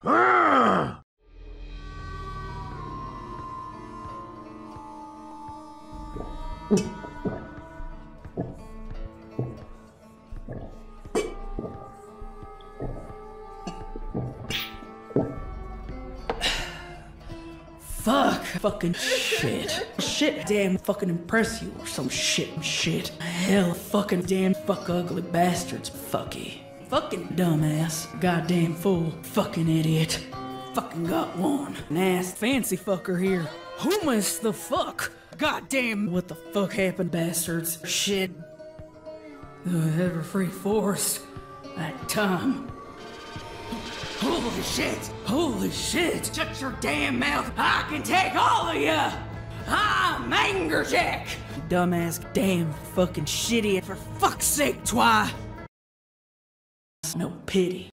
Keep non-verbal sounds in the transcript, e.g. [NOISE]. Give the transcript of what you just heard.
[SIGHS] Fuck. Fucking shit. Shit damn fucking impress you or some shit shit. Hell fucking damn fuck ugly bastards. Fucky. Fucking dumbass. Goddamn fool. Fucking idiot. Fucking got one. Nasty fancy fucker here. Who is the fuck? Goddamn. What the fuck happened, bastards? Shit. The Everfree Forest. That time. Holy shit! Holy shit! Shut your damn mouth! I can take all of ya! I'm Anger Jack! Dumbass, damn fucking shitty. For fuck's sake, twi! No pity.